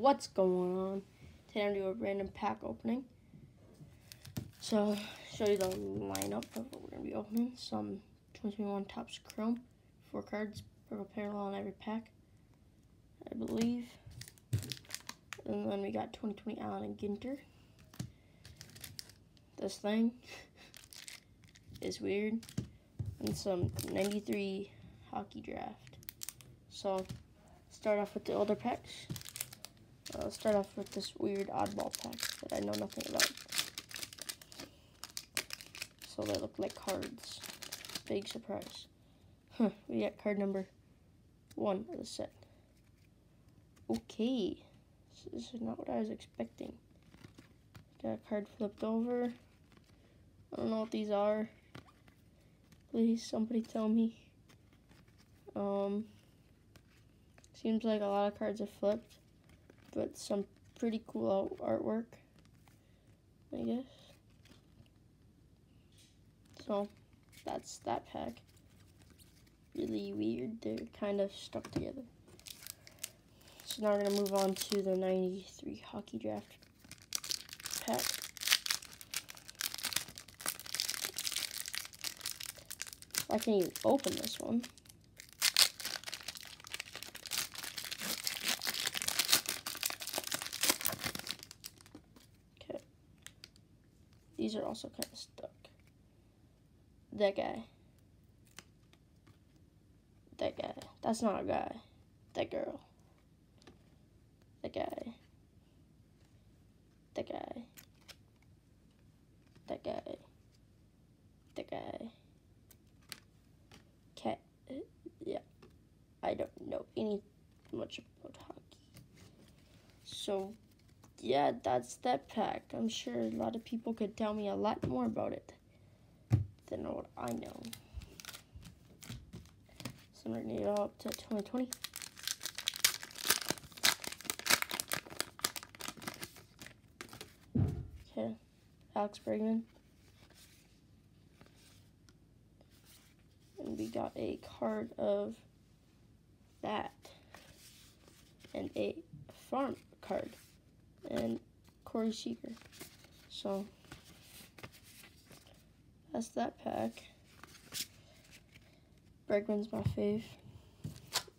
what's going on? Today I'm doing a random pack opening. So, show you the lineup of what we're going to be opening. Some 2021 Topps Chrome, four cards, purple parallel in every pack, I believe. And then we got 2020 Allen and Ginter. This thing is weird. And some 93 hockey draft. So, start off with the older packs. Start off with this weird oddball pack that I know nothing about. So they look like cards. Big surprise. Huh, we got card number one of the set. Okay. This is not what I was expecting. Got a card flipped over. I don't know what these are. Please, somebody tell me. Um, seems like a lot of cards are flipped but some pretty cool artwork, I guess. So, that's that pack. Really weird, they're kind of stuck together. So now we're going to move on to the 93 hockey draft pack. I can't even open this one. These are also kind of stuck. That guy. That guy. That's not a guy. That girl. That guy. That guy. That guy. That guy. Cat. Uh, yeah. I don't know any much about hockey. So yeah, that's that pack. I'm sure a lot of people could tell me a lot more about it than what I know. So I'm going to go up to 2020. Okay, Alex Bregman. And we got a card of that. And a farm card and Corey Seager. So that's that pack. Bregman's my fave.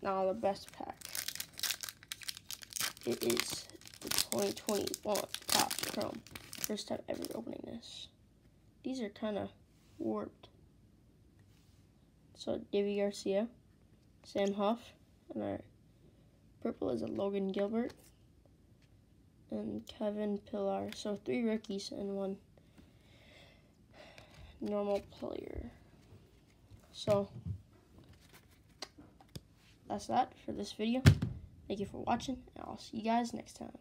Now the best pack. It is the 2021 Topps Chrome. First time ever opening this. These are kind of warped. So Deivi Garcia, Sam Huff, and our purple is a Logan Gilbert and Kevin Pillar. So three rookies and one normal player. So that's that for this video. Thank you for watching, and I'll see you guys next time.